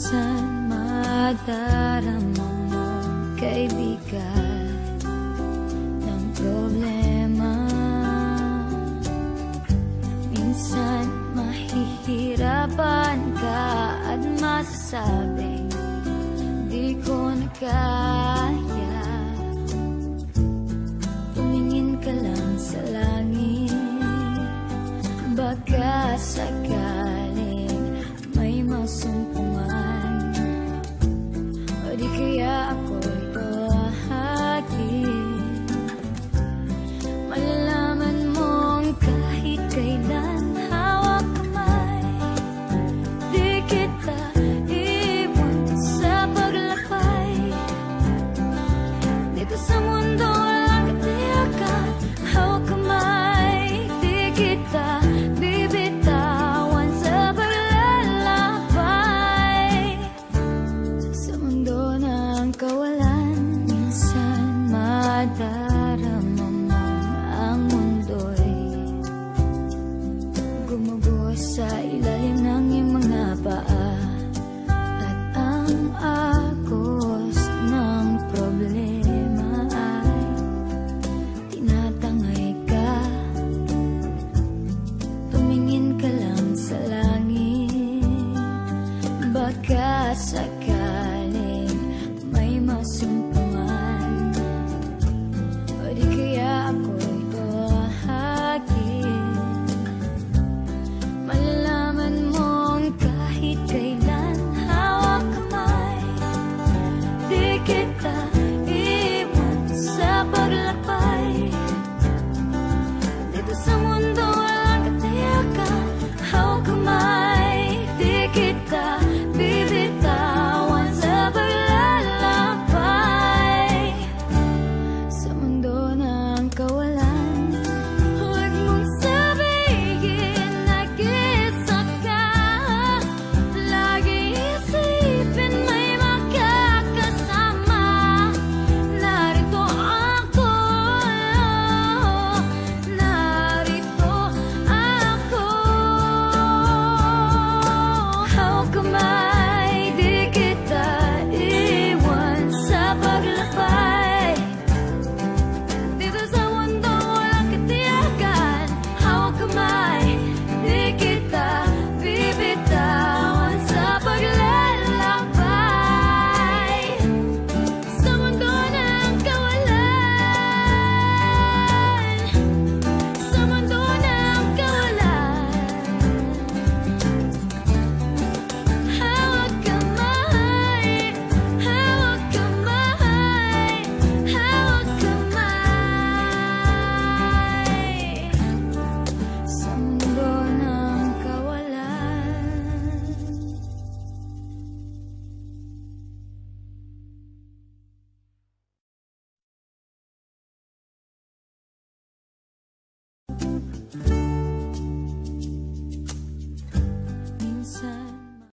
Minsan madarama mo kaibigan ng problema. Minsan mahihirapan ka at masasabing Di ko na kaya. Tumingin ka lang sa langit Baka sakaling may masumpungan pagkawalan minsan madarama mo ang mundo'y gumuguhos sa ilalim ng iyong mga paa. At ang agos ng problema ay tinatangay ka. Tumingin ka lang sa langit. Baka sakay